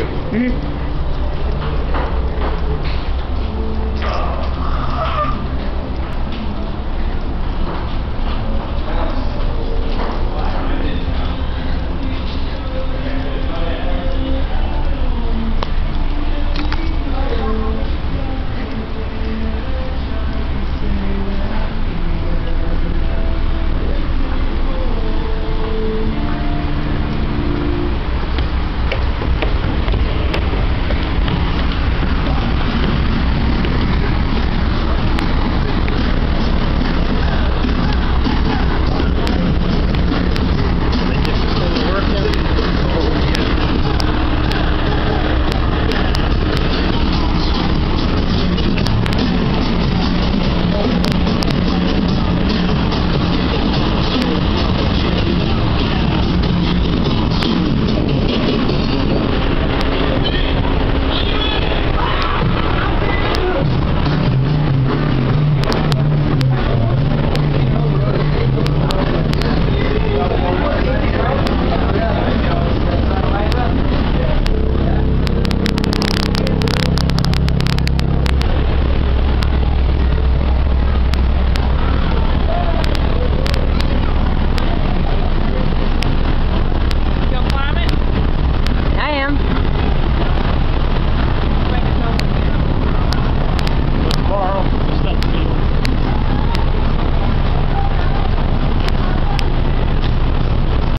うん、